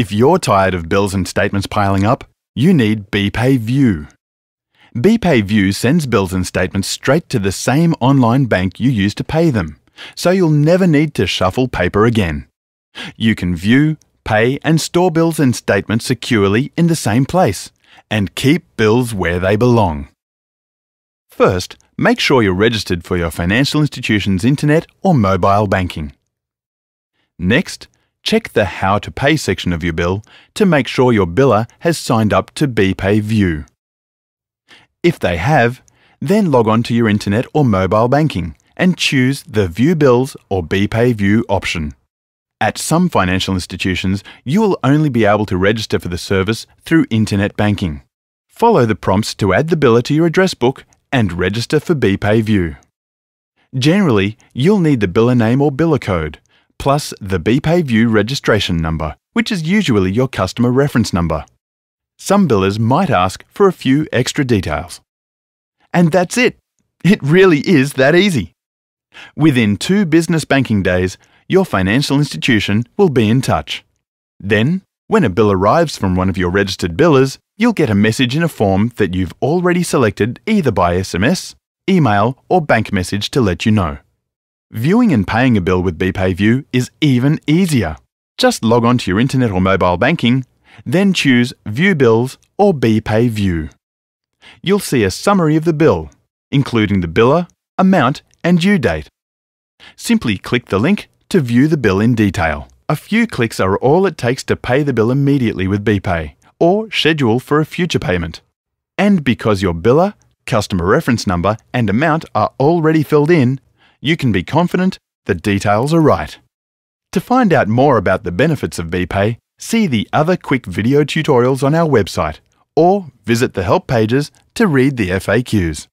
If you're tired of bills and statements piling up, you need BPay View. BPay View sends bills and statements straight to the same online bank you use to pay them, so you'll never need to shuffle paper again. You can view, pay and store bills and statements securely in the same place and keep bills where they belong. First, make sure you're registered for your financial institution's internet or mobile banking. Next, check the How to Pay section of your bill to make sure your biller has signed up to BPay View. If they have, then log on to your internet or mobile banking and choose the View Bills or BPay View option. At some financial institutions, you will only be able to register for the service through internet banking. Follow the prompts to add the biller to your address book and register for BPay View. Generally, you'll need the biller name or biller code, plus the BPay View registration number, which is usually your customer reference number. Some billers might ask for a few extra details. And that's it! It really is that easy. Within two business banking days, your financial institution will be in touch. Then, when a bill arrives from one of your registered billers, you'll get a message in a form that you've already selected either by SMS, email, or bank message to let you know. Viewing and paying a bill with BPay View is even easier. Just log on to your internet or mobile banking, then choose View Bills or BPay View. You'll see a summary of the bill, including the biller, amount, and due date. Simply click the link to view the bill in detail. A few clicks are all it takes to pay the bill immediately with BPay or schedule for a future payment. And because your biller, customer reference number, and amount are already filled in, you can be confident the details are right. To find out more about the benefits of BPay, see the other quick video tutorials on our website or visit the help pages to read the FAQs.